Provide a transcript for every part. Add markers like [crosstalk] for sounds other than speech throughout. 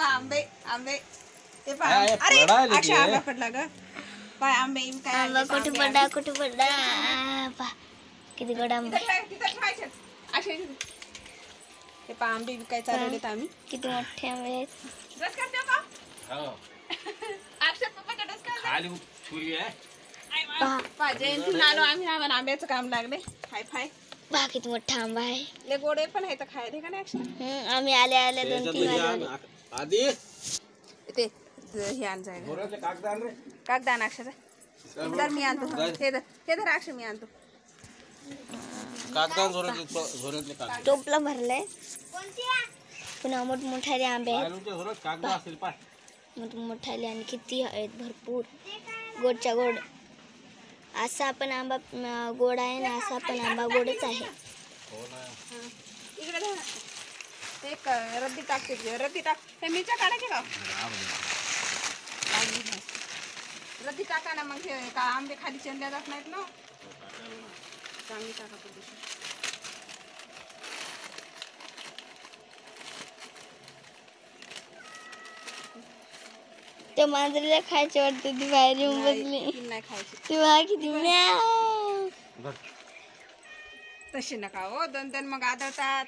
पहा आंबे आंबे. ते पहा. काय, अरे पडायला अक्षय. आंबा पडला ग. पाय आंबे इम काय आंबा आणले, कुठे आंबे पडला. कुठे पडला? आ, पहा किती गोड आंबा. तिथं ठेव, तिथं ठेवायचे. अक्षय ते पहा आंबे विकाय चालवलेत आम्ही. किती मोठे आंबे आहेत. रस करते का हो. अक्षय पप्पाचा रस कर खाली छुरी आहे. पहा पहा जयंती आलो आम्ही आम्हाला आंब्याचं काम लागले. Hi fi. पहा किती मोठा आंबा आहे. ले गोडे पण आहे तर खायला का नाही हम्म, आम्ही आले आले दोन तीन म्हणजे वाजले. आधी? ते ते हे आण जायला. बोराचे कागद आण रे कागदा अक्षरचा जर मी आणतो. हे धर हे धर अक्षय मी आणतो. कागदान झोरातले झोरातले कागद टोपला भरलाय. पुन्हा मोठमोठाले आंबे आहेत. कागद असतील पाय. मोठमोठाले आणि किती आहेत भरपूर. गोडच्या गोड. असा पण आंबा गोड आहे ना असा पण आंबा गोडच आहे. इकडे ते एक रद्दी टाकते रद्दी टाक. हे मिरच्या काढायचे का रद्दी टाका ना मग हे का आंबे खाली चंद्या जात नाहीत ना? चांगली टाका त्या मांजरीला खायचे वाटतं ती बाहेर येऊन नाही, बसली. ती नाही खायची. ती बघा किती म्याव. तशी नका हो दोन दोन मग आदळतात.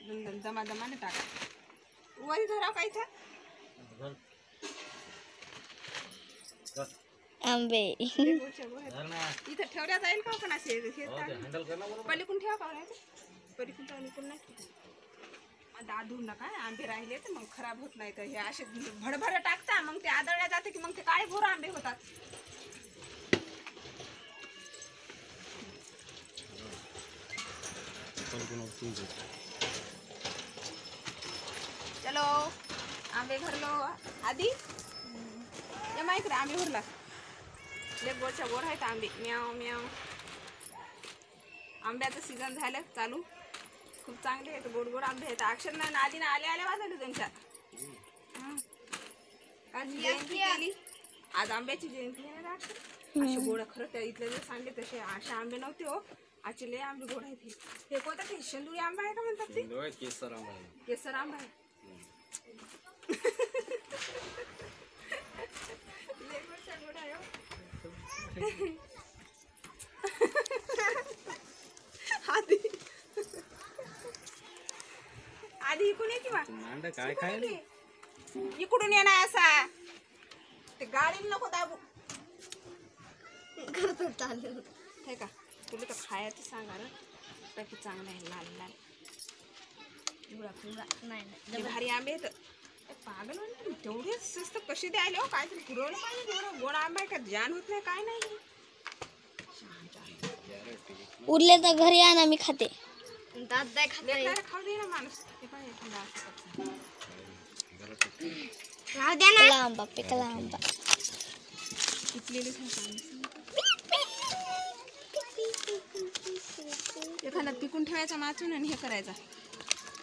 दोन दोन जमा जमाने टाका. वरी धरा का इथं? धर. धर. आंबे. इथं ठेवल्या जाईल का पण असे हे हो, ते टाक. पलीकडून ठेवा का नाही पलीकडून ठेवा निकडून नाही आता धुवून नका आंबे राहिले तर मग खराब होत नाही तर हे असे भडभड टाकता मग ते आदळल्या जाते की मग ते काळे भोर आंबे होतात. चलो आंबे भरलो आधी ये माहिती रे आंबे भरला. लय गोडच्या गोड आहेत आंबे. म्याव म्याव. आंब्याचं सीझन झालं चालू. खूप चांगले आहेत गोड गोड आंबे आहेत. अक्षर नाही आधी ना आले आले वाजवले त्यांच्या हं. आज जयंती केली. आज आंब्याची जयंती आहे ना अक्षर. असे गोड खरं त्या इथले जे सांगले तसे असे आंबे नव्हते हो. आजचे लय आंबे गोड आहेत हे. हे कोणतं ते? शेंदुरी आंबा आहे का म्हणतात ते? केसर आंबा आहे. केसर आंबा आहे. [laughs] लय गोड आहे [laughs] हो. आधी आधी इकडून ये मांड काय खायला? इकडून ये ना असा. ते गाडी नको दाबू. हे का? तुला तर खायचं सांगा रे बाकी चांगलं आहे लाल लाल. पिवळा पिवळा नाही लय भारी आंबे ए, पागल म्हणते तेवढे स्वस्त कसे द्यायले हो? काहीतरी पुरवलं पाहिजे. तेवढं गोड आंबा आहे का? जान होत नाही काय नाही. उरले तर घरी आणा मी खाते. दादा लेकराला खाऊ दे ना माणूस ते पण एखादा असं करतं. राहू द्या ना आंबा पिकला आंबा पिकलेले खाऊ एखादा पिकून ठेवायचा माचून आणि हे करायचा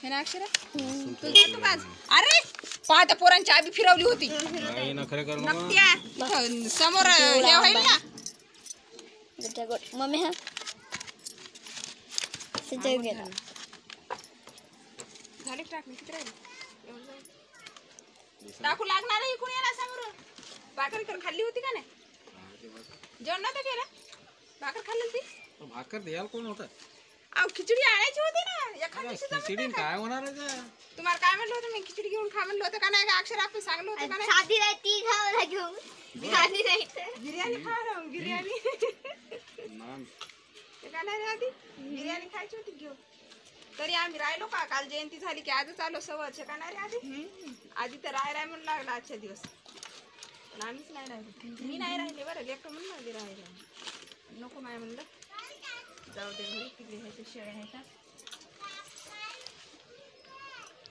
हे ना अक्षर तू देतो का आज? अरे पहा त्या पोरांची आबी फिरवली होती समोर हे मम्मी हा त्याच्यावर गेला झाले का टाकले किती राहिले एवढं जाईल. टाकू लागणार आहे इकडून येणार समोर भाकर कर खाल्ली होती का नाही जेवण नव्हतं केलं भाकर खाल्ली ती भाकर द्यायला कोण होता अहो खिचडी आणायची होती ना एखाद दिवशी जमत खिचडी नाही का? काय होणार आहे का? तुम्हाला काय म्हणलं होतं मी खिचडी घेऊन खा म्हणलं होतं का नाही का अक्षर आपण सांगलं होतं का नाही साधी नाही ती खावं घेऊन साधी नाही बिर्याणी खा ना मग, बिर्याणी नान. ते काय नाही रे आधी? बिर्याणी खायची होती घेऊन. तरी आम्ही राहिलो का? काल जयंती झाली की आजच आलो सवच का नाही रे आधी? आधी तर राय राय म्हणून लागला आजच्या दिवस. पण आम्हीच नाही राहिले. मी नाही राहिले बरं लेकर म्हणून आधी राहिले. नको माय म्हणलं. जाऊ दे घरी तिकडे ह्याच्या शेळ्या आहेत. का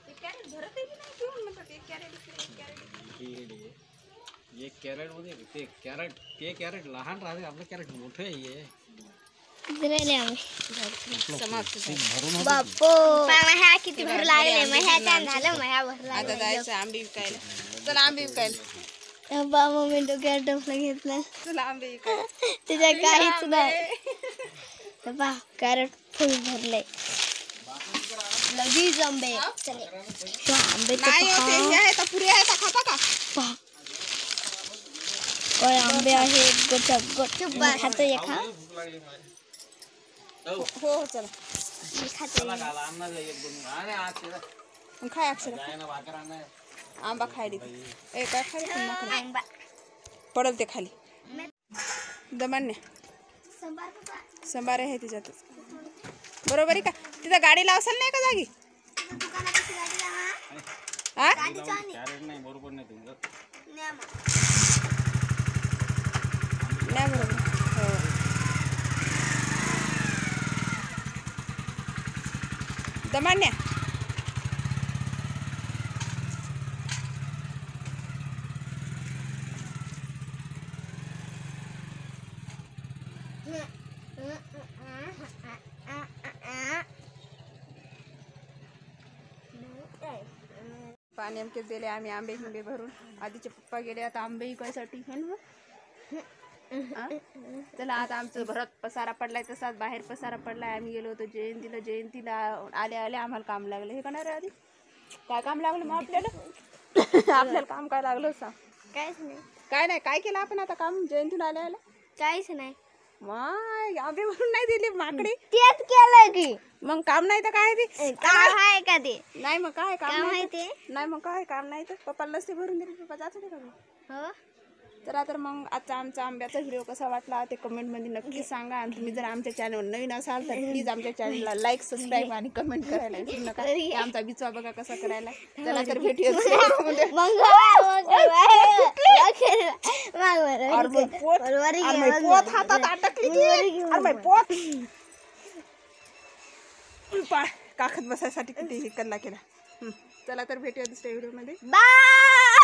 ते कॅरेट भरत नाही घेऊन? म्हणतात एक कॅरेट इकडे एक कॅरेट. इकडे. हे एक कॅरेटमध्ये ते कॅरेट. ते कॅरेट लहान राहते आपलं कॅरेट मोठं आहे बापो। ह्या किती भर लागले मह्या छान झालं मह्या भर आता जायचं आंबे विकायला चला आंबे विकायला बा मम्मी डोक्यात टोपलं घेतलं चला आंबे विकायला त्याच्या काहीच नाही बा कॅरेट फुल भरलंय लगेच आंबे। चले। तो आंबे तो हो, ते आहे पुरी आहे खाता का पहा. काय आंबे खातो एक हा. हो, हो हो चला मी. खातो खाय अक्षर. आंबा खायली ए काय. आंबा. पडल ते खाली. दमान्या. संभार आहे तिच्यातच. बरोबर आहे का? तिथं गाडी लावसाल नाही का जागी? हा नाही बरोबर. नाही तुमचं पाणी अमकेच दिले आम्ही आंबे हिंबे भरून. आधीचे पप्पा गेले आता आंबे विकायसाठी ना? चला आता आमचं घरात पसारा पडलाय तसाच बाहेर पसारा पडलाय. आम्ही गेलो होतो जयंतीला. जयंतीला आले आले आम्हाला काम लागलं. हे करणार आधी? काय काम लागलं मग आपल्याला? [laughs] आपल्याला काम काय लागलं सांग काहीच नाही. काय नाही काय केलं आपण आता काम जयंतीला आले आले काहीच नाही. माय आंबे भरून नाही दिली माकडे? तेच केलं की. मग काम नाही तर काय ते? काम आहे का ते? नाही मग काय काम काम नाही तर- ते? नाही मग काय काम नाही तर पप्पाला नसते भरून दिले पप्पा जात होते का घरी? हो? चला तर मग आजचा आमचा आंब्याचा व्हिडिओ कसा वाटला ते कमेंटमध्ये नक्की सांगा. आणि तुम्ही जर आमच्या चॅनलवर नवीन असाल तर प्लीज आमच्या चॅनलला लाईक सबस्क्राईब आणि कमेंट करायला विसरू नका. आमचा बिचवा बघा कसा करायला. चला तर [laughs] पोत. हातात अटकली पोत. काखत बसायसाठी किती हे कल्ला केला. चला तर भेटूया दुसऱ्या व्हिडिओमध्ये बाय